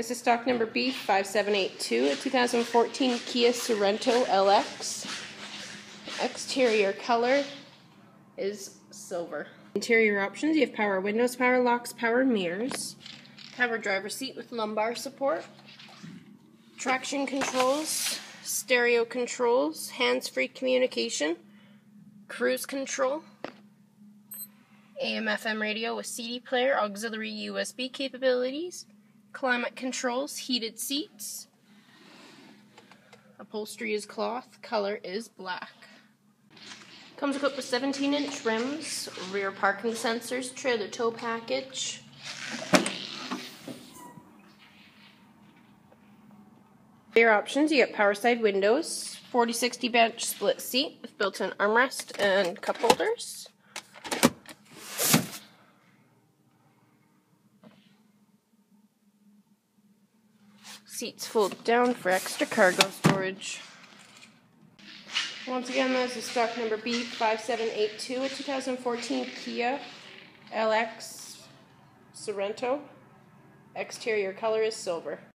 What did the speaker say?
This is stock number B5782, a 2014 Kia Sorento LX. Exterior color is silver. Interior options, you have power windows, power locks, power mirrors, power driver seat with lumbar support, traction controls, stereo controls, hands-free communication, cruise control, AM FM radio with CD player, auxiliary USB capabilities, climate controls, heated seats. Upholstery is cloth, color is black. Comes equipped with 17 inch rims, rear parking sensors, trailer tow package. Rear options, you get power side windows, 40-60 bench split seat with built-in armrest and cup holders. Seats fold down for extra cargo storage. Once again, this is stock number B5782, a 2014 Kia LX Sorento. Exterior color is silver.